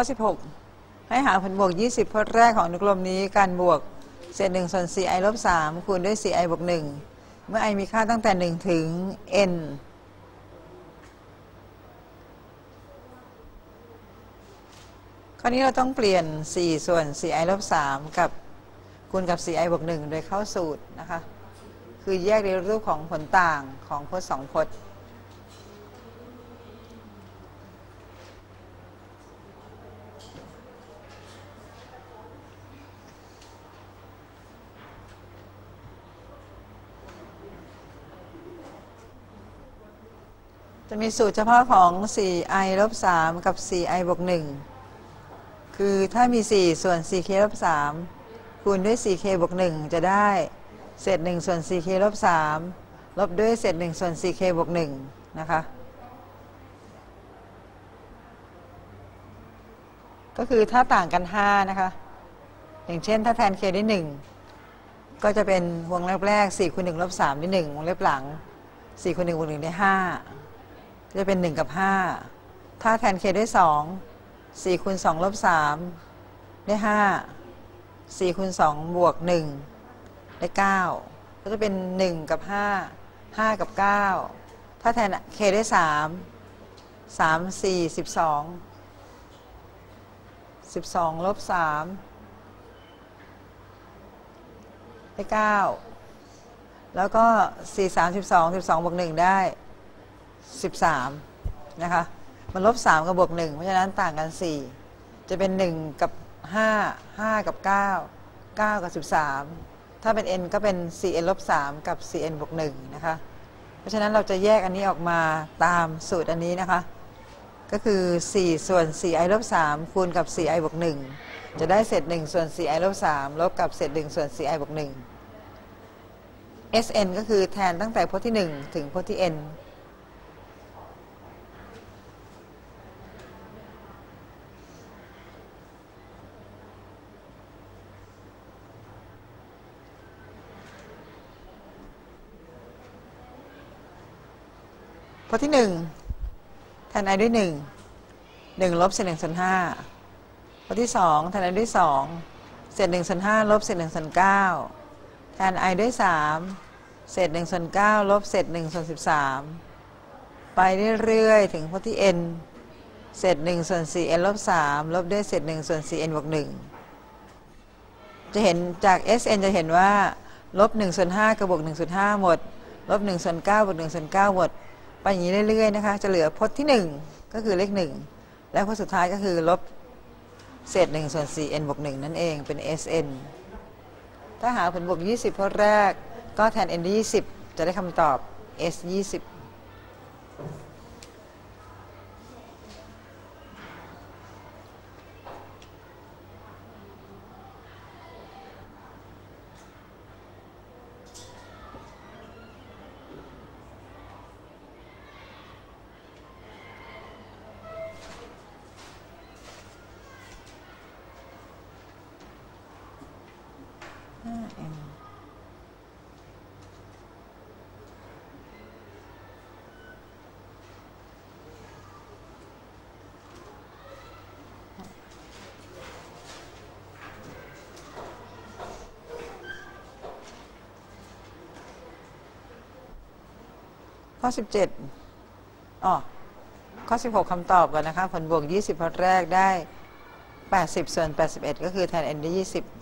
ข้อ 16 ให้หาผลบวก 20พจน์แรกของอนุกรมนี้การบวกเศษ1ส่วน 4i ลบ3คูณด้วย 4i บวก1เมื่อ i มีค่าตั้งแต่ 1 ถึง n คราวนี้เราต้องเปลี่ยน 4 ส่วน 4i ลบ3กับคูณกับ 4i บวก1โดยเข้าสูตรนะคะ คือแยกในรูปของผลต่างของพจน์สองพจน์ มีสูตรเฉพาะของ 4i ลบ 3 กับ 4i บวก 1 คือถ้ามี 4 ส่วน 4k ลบ 3 คูณด้วย 4k บวก 1 จะได้เศษ 1 ส่วน 4k ลบ 3 ลบด้วยเศษ 1 ส่วน 4k บวก 1 นะคะ ก็คือถ้าต่างกัน 5 นะคะ อย่างเช่นถ้าแทน k ด้วย 1 ก็จะเป็นวงเล็บแรก4คูณ1ลบ3ด้วย1วงเล็บหลัง4คูณ1บวก1ได้5 จะเป็น 1 กับ 5 ถ้าแทน k ด้วย 2 4คูณ2ลบ3ได้ 5 4คูณ2บวก 1 ได้ 9 ก็จะเป็น 1 กับ 5 5 กับ 9 ถ้าแทน k ได้ 3 3 4 12 12ลบ3ได้ 9 แล้วก็ 4 3 12 12บวก1ได้ 13 นะคะ มันลบ 3 กับบวก 1 เพราะฉะนั้นต่างกัน 4 จะเป็น 1 กับ 5 5 กับ 9 9 กับ 13 ถ้าเป็น n ก็เป็น 4n ลบ 3 กับ 4n บวก 1 นะคะ เพราะฉะนั้นเราจะแยกอันนี้ออกมาตามสูตรอันนี้นะคะ ก็คือ 4 ส่วน 4i ลบ 3 คูณกับ 4i บวก 1 จะได้เศษ 1 ส่วน 4i ลบ 3 ลบกับเศษ 1 ส่วน 4i บวก 1 sn ก็คือแทนตั้งแต่พจน์ที่ 1 ถึงพจน์ที่ n พจน์ที่1แทน i ด้วย1 1ลบเศษ1ส่วน5พจน์ที่2แทน i ด้วย2เศษ1ส่วน5ลบเศษ1ส่วน9แทน i ด้วย3เศษ1ส่วน9ลบเศษ1ส่วน13ไปเรื่อยๆถึงพจน์ที่ n เศษ1ส่วน 4n ลบ3ลบด้วยเศษ1ส่วน 4n บวก1จะเห็นจาก sn จะเห็นว่าลบ1ส่วน5กับบวก1ส่วน5หมดลบ1ส่วน9บวก1ส่วน9หมด อย่างนี้เรื่อยๆนะคะ จะเหลือพจน์ที่ 1 ก็คือเลข 1 และพจน์สุดท้ายก็คือลบเศษ1ส่วน 4n บวก1นั่นเองเป็น sn ถ้าหาผลบวก 20พจน์แรกก็แทน n ด้20 จะได้คำตอบ s 20 5m ข้ อ 17อ๋อข้อ 16 คำตอบก่อนนะคะ ผลบวก 20พจน์แรกได้ 80 ส่วน 81 ก็คือแทน n ได้ 20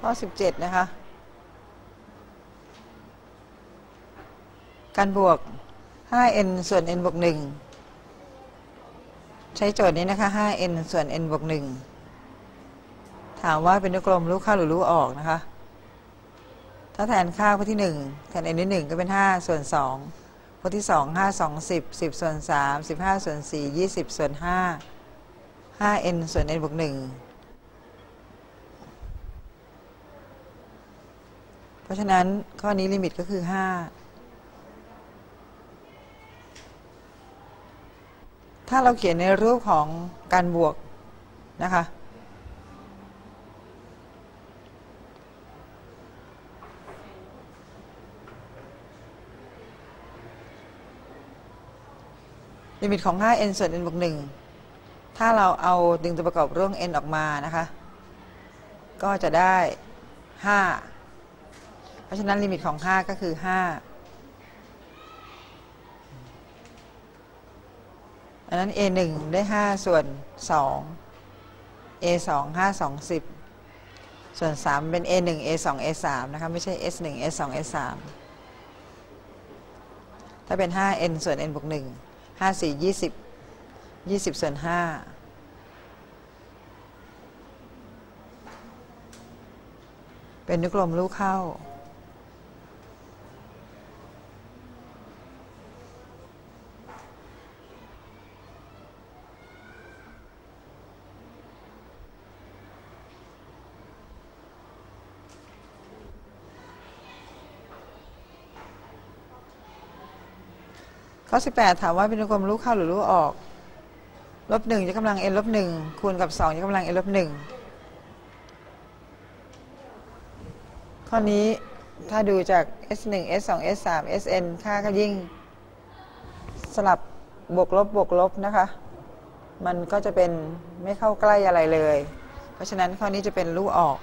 ข้อ 17 นะคะ การบวก 5n ส่วน n บวก 1 ใช้โจทย์นี้นะคะ 5n ส่วน n บวก 1 ถามว่าเป็นลูกกลมลูกเข้าหรือลูกออกนะคะ ถ้าแทนค่าพจน์ที่ 1 แทน n ที่ 1 ก็เป็น 5 ส่วน 2พจน์ที่ 2 5 2 10 10 ส่วน 3 15 ส่วน 4 20 ส่วน 5 5n ส่วน n บวก 1 เพราะฉะนั้นข้อนี้ลิมิตก็คือ 5 ถ้าเราเขียนในรูปของการบวกนะคะลิมิตของ 5n ส่วน n บวก1ถ้าเราเอาดึงตัวประกอบร่วม n ออกมานะคะ ก็จะได้ 5 เพราะฉะนั้นลิมิตของ 5 ก็คือ 5 อันนั้น a 1ได้ 5 ส่วน 2 a 2 5 2 10 ส่วน 3 เป็น a 1 a 2 a 3นะคะไม่ใช่ s 1 s 2 s 3ถ้าเป็น 5n ส่วน n บวก 1 5 4 20 20 ส่วน 5เป็นนุกลมลูกเข้า ข้อ 18 ถามว่าเป็นวงกลมลูกเข้าหรือลูกออกลบหนึ่งยกกำลัง n ลบหนึ่งคูณกับ2ยกกำลัง n ลบหนึ่งข้อนี้ถ้าดูจาก s 1 s 2 s 3 sn ค่าก็ยิ่ง สลับบวกลบบวกลบนะคะ มันก็จะเป็นไม่เข้าใกล้อะไรเลย เพราะฉะนั้นข้อนี้จะเป็นลูกออก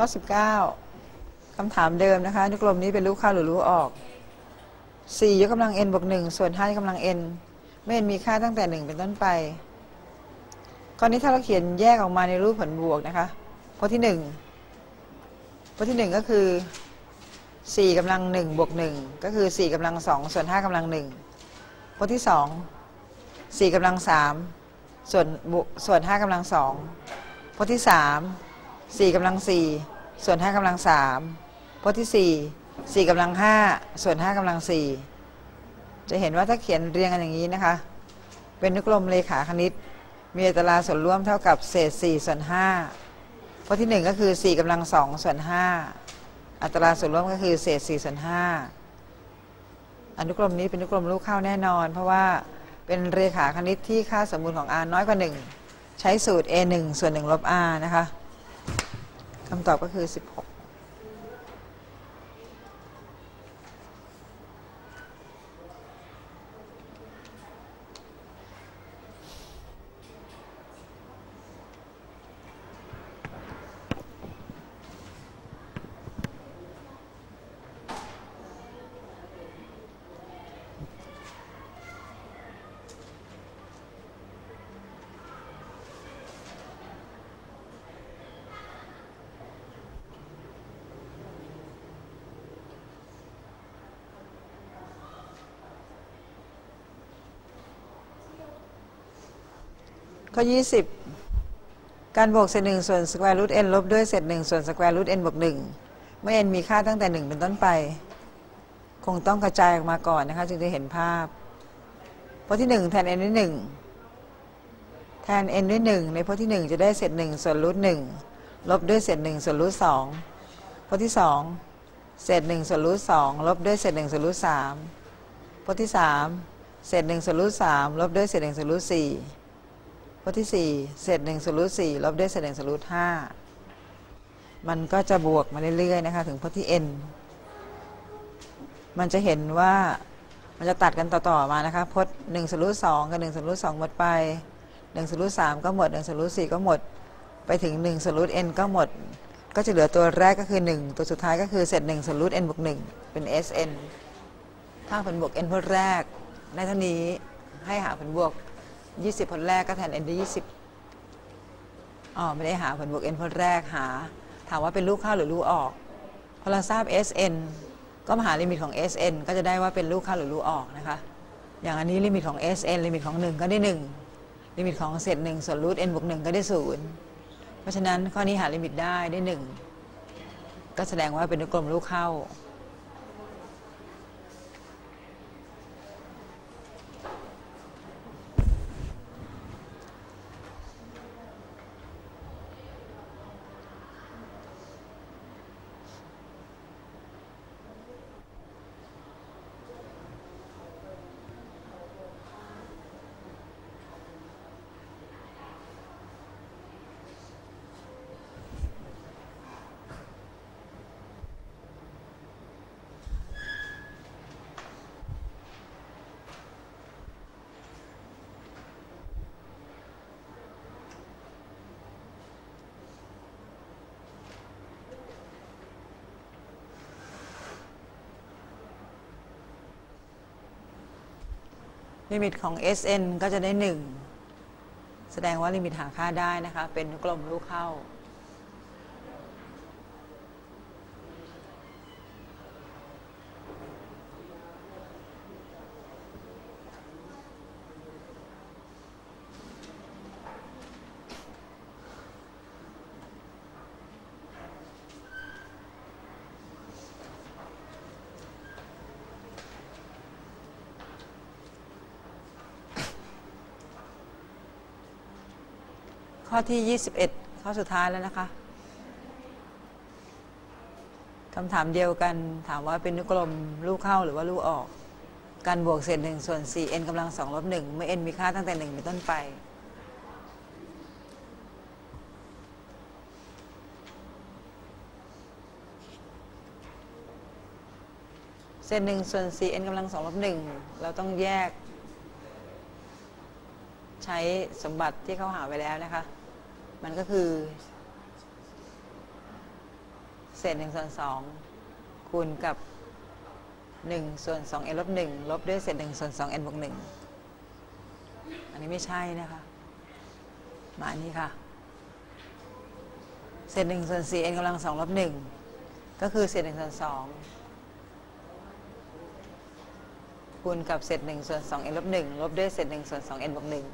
ข้อ 19คำถามเดิมนะคะ นุกลมนี้เป็นลูกเข้าหรือลูกออก 4 ยกกำลัง n บวก1ส่วน5ยกกำลัง n ไม่ n มีค่าตั้งแต่ 1 เป็นต้นไปข้อนี้ถ้าเราเขียนแยกออกมาในรูปผลบวกนะคะข้อที่1ข้อที่ 1 ก็คือ 4กำลัง1บวก1ก็คือ 4กำลัง2ส่วน5กำลัง1ข้อที่ 2 4กำลัง3ส่วนส่วน5กำลัง2ข้อที่ 3 4กำลัง4ส่วน5กำลัง3พจน์ที่ 4 4กำลัง5ส่วน5กำลัง4จะเห็นว่าถ้าเขียนเรียงกันอย่างนี้นะคะ เป็นนุกลมเลขาคณิต มีอัตราส่วนร่วมเท่ากับเศษ 4 ส่วน5พจน์ที่ 1 ก็คือ4กำลัง2ส่วน5อัตราส่วนร่วมก็คือเศษ 4 ส่วน5อนุกรมนี้เป็นอนุกรมลูกเข้าแน่นอน เพราะว่าเป็นเรขาคณิตที่ค่าสมมูลของ r น้อยกว่า 1 ใช้สูตร a 1ส่วน1ลบ r นะคะ คำตอบก็คือ 16 ข้อ 20 การบวกเศษหนึ่งส่วนสแควร์รูท n ลบด้วยเศษหนึ่งส่วนสแควร์รูท n บวกหนึ่งเมื่อ n มีค่าตั้งแต่หนึ่งเป็นต้นไป คงต้องกระจายออกมาก่อนนะคะ จึงจะเห็นภาพ พจน์ที่หนึ่งแทน n ด้วยหนึ่งแทน n ด้วยหนึ่งในพจน์ที่หนึ่งจะได้เศษหนึ่งส่วน root หนึ่งลบด้วยเศษหนึ่งส่วน root สองพจน์ที่สองเศษหนึ่งส่วน root สองลบด้วยเศษหนึ่งส่วน root สามพจน์ที่สามเศษหนึ่งส่วนรูทสามลบด้วยเศษหนึ่งส่วนรูทสี่ ข้อที่ 4 เศษ1ส่วนรูท4ลบด้วยเศษ1ส่วนรูท5มันก็จะบวกมาเรื่อยๆนะคะถึงพจน์ที่ n มันจะเห็นว่ามันจะตัดกันต่อๆมานะคะพจน์1ส่วนรูท2กับ1ส่วนรูท2หมดไป1ส่วนรูท3ก็หมด1ส่วนรูท4ก็หมด ไปถึง1ส่วนรูท n ก็หมด ก็จะเหลือตัวแรกก็คือ 1 ตัวสุดท้ายก็คือเศษ1ส่วนรูท n บวก1เป็น sn ถ้าผลบวก n พจน์แรกได้เท่านี้ให้หาผลบวก 20พจน์แรกก็แทน n ด้20อ๋อไม่ได้หาผลบวก n พจน์แรกหา ถามว่าเป็นลู่เข้าหรือลู่ออกพอเราทราบ sn ก็มาหาลิมิตของ sn ก็จะได้ว่าเป็นลู่เข้าหรือลู่ออกนะคะ อย่างอันนี้ลิมิตของ sn ลิมิตของ 1 ก็ได้ 1 ลิมิตของเศษ1ส่วนรูท n บวก1ก็ได้ 0 เพราะฉะนั้นข้อนี้หาลิมิตได้ได้ 1 ก็แสดงว่าเป็นกลมลูกเข้า ลิมิตของ sn ก็จะได้ 1 แสดงว่าลิมิตหาค่าได้นะคะ เป็นอนุกรมลู่เข้า ข้อที่ 21 ข้อสุดท้ายแล้วนะคะคำถามเดียวกันถามว่าเป็นนุกลมลูกเข้าหรือว่าลูกออก การบวกเศษ1ส่วน 4n กำลัง2ลบ1เมื่อ n มีค่าตั้งแต่ 1 เป็นต้นไป เศษ1ส่วน 4n กำลัง2ลบ1เราต้องแยก ใช้สมบัติที่เขาหาไว้แล้วนะคะ มันก็คือ เศษหนึ่งส่วนสองคูณกับหนึ่งส่วนสอง n ลบหนึ่งลบด้วยเศษหนึ่งส่วนสอง n บวกหนึ่งอันนี้ไม่ใช่นะคะ มาอันนี้ค่ะ เศษหนึ่งส่วนสี่ n กำลังสองลบหนึ่งก็คือเศษหนึ่งส่วนสองคูณกับเศษหนึ่งส่วนสอง n ลบหนึ่งลบด้วยเศษหนึ่งส่วนสอง n บวกหนึ่ง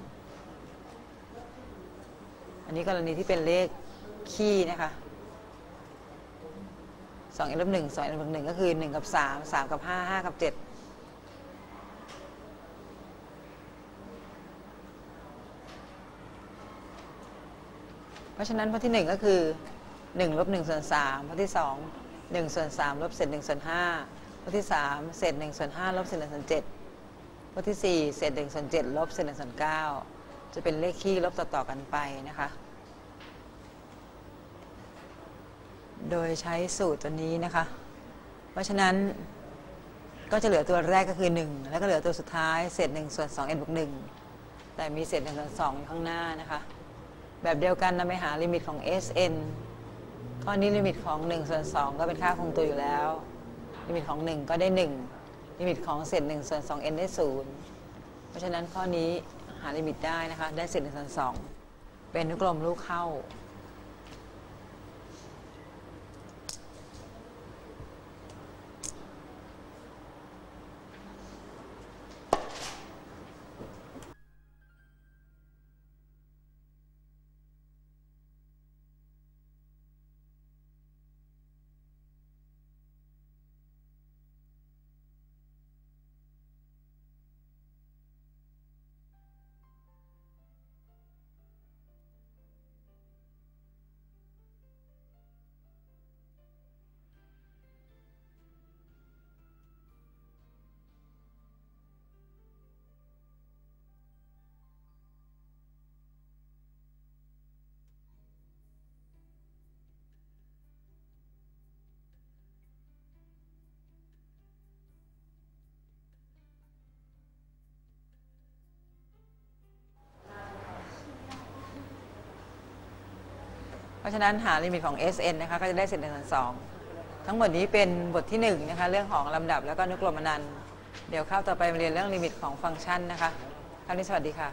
อันนี้กรณีที่เป็นเลขคี่นะคะสอง n ลบหนึ่งสอง n บวกหนึ่งก็คือหนึ่งกับสามสามกับห้าห้ากับเจ็ดเพราะฉะนั้นข้อที่หนึ่งก็คือหนึ่งลบหนึ่งส่วนสามข้อที่สองหนึ่งส่วนสามลบเศษหนึ่งส่วนห้าข้อที่สามเศษหนึ่งส่วนห้าลบเศษหนึ่งส่วนเจ็ดข้อที่สี่เศษหนึ่งส่วนเจ็ดลบเศษหนึ่งส่วนเก้า จะเป็นเลขคี่ลบต่อๆกันไปนะคะ โดยใช้สูตรตัวนี้นะคะ เพราะฉะนั้นก็จะเหลือตัวแรกก็คือ 1 แล้วก็เหลือตัวสุดท้ายเศษ1ส่วน2 n บวก1แต่มีเศษ1ส่วน2อยู่ข้างหน้านะคะ แบบเดียวกันนำไปหาลิมิตของ sn ข้อนี้ลิมิตของ1ส่วน2ก็เป็นค่าคงตัวอยู่แล้ว ลิมิตของ 1 ก็ได้ 1 ลิมิตของเศษ1ส่วน2 n ได้ 0 เพราะฉะนั้นข้อนี้ หาลิมิตได้นะคะ ได้เศษ1ส่วนสองเป็นอนุกรมลู่เข้า เพราะฉะนั้นหาลิมิตของ Sn นะคะก็จะได้เศษหนึ่งส่วนสองทั้งหมดนี้เป็นบทที่หนึ่งนะคะเรื่องของลำดับแล้วก็อนุกรมอนันต์เดี๋ยวคราวต่อไปมาเรียนเรื่องลิมิตของฟังก์ชันนะคะคราวนี้สวัสดีค่ะ